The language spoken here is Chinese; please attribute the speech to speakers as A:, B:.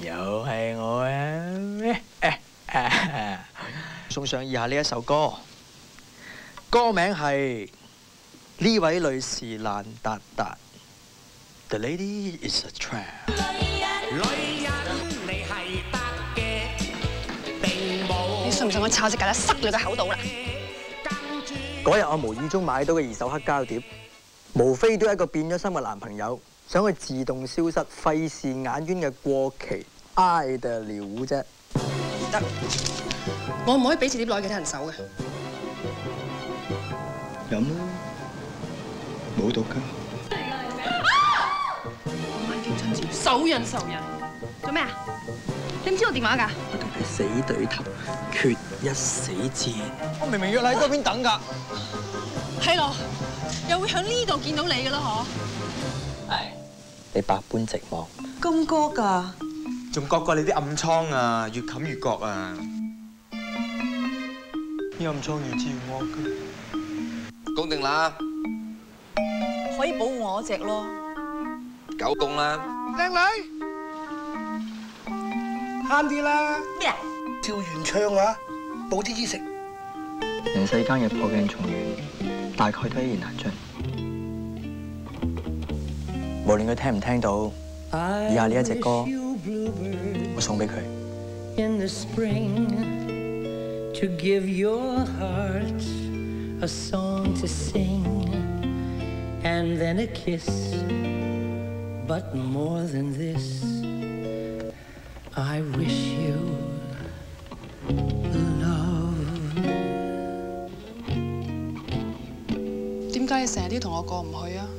A: 又係我啊！送上以下呢一首歌，歌名係呢位女士蘭達達。The lady is a tramp。
B: 你信唔信我抄隻曱甴塞你個口度啦？
A: 嗰日我無意中買到嘅二手黑膠碟，無非都係一個變咗心嘅男朋友，想佢自動消失、費事眼冤嘅過期愛的了啫。
B: 唔得，我唔可以俾隻碟攞去其他人手嘅。
A: 飲啦，冇毒㗎。
B: 仇人仇人，做咩啊？你唔知我電話㗎？
A: 我同你死對頭，決一死戰。
C: 我明明約你喺嗰邊等㗎。
B: 係咯，又會喺呢度見到你㗎啦，嗬？
A: 唉，你百般寂寞。
D: 咁歌㗎？
C: 仲割過你啲暗瘡啊，越冚越割啊！啲暗瘡越治越惡㗎。
E: 公定乸，
D: 可以保護我嗰只咯。
E: 九公啦。
F: 靚女，慳啲啦！
D: 咩啊？
F: 照原唱話，補啲衣食。
A: 人世間嘅破鏡重圓，大概都一言難盡。無論佢聽唔聽到，以下呢一隻歌，我送俾佢。
G: in the spring to give your heart a song to sing and then a kiss. But more than this, I wish you love.
B: 点解你成日都要同我过唔去啊？